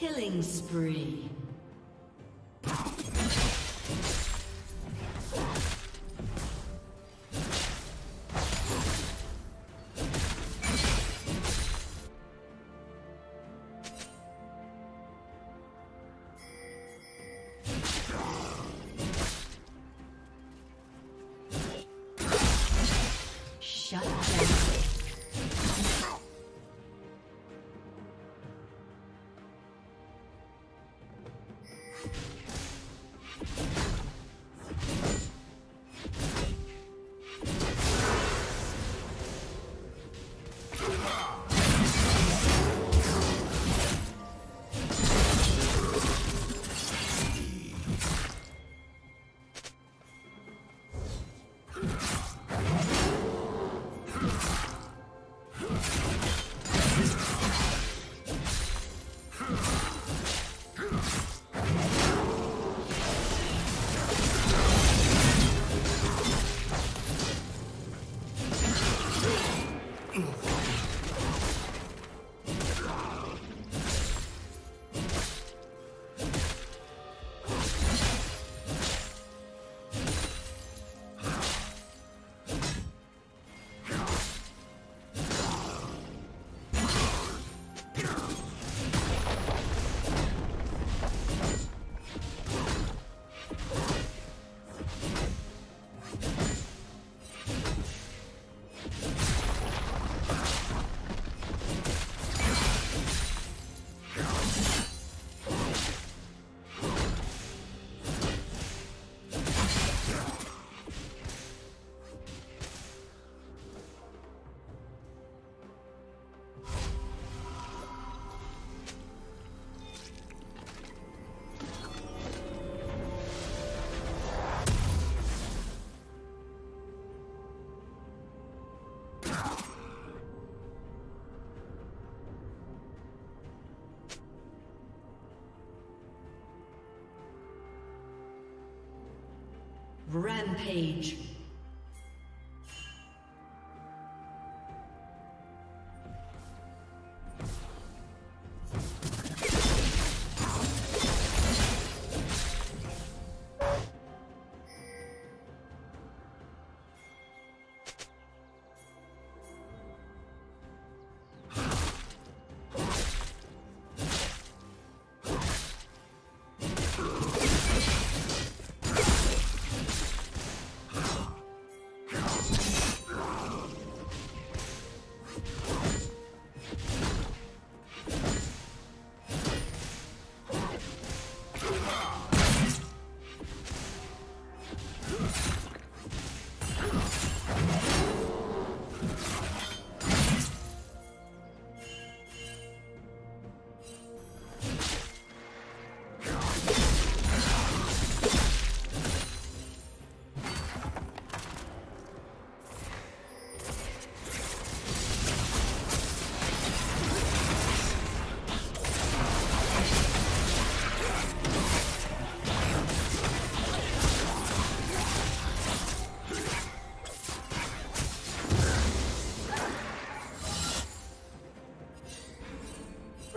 Killing spree. Rampage.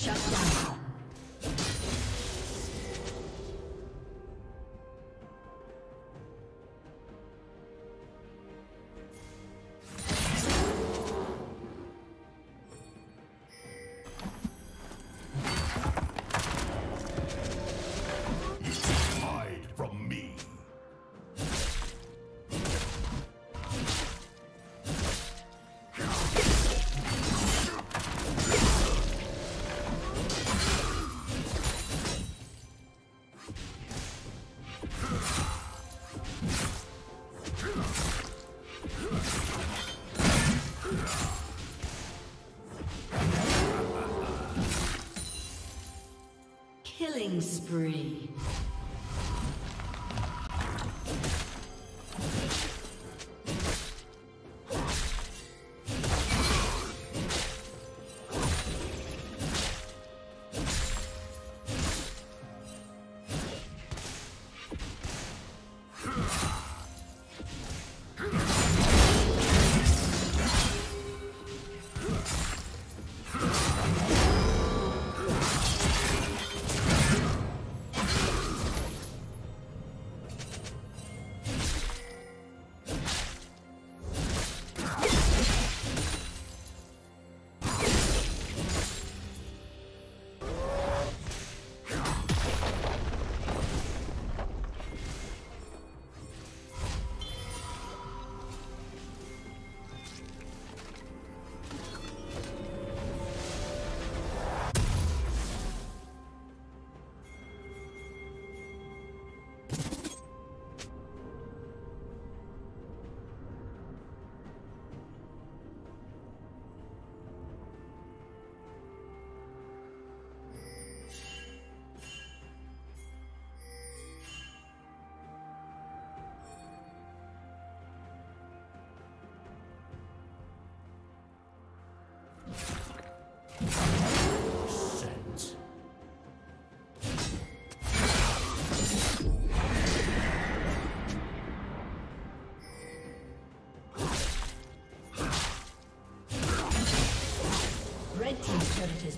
Killing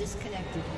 Disconnected.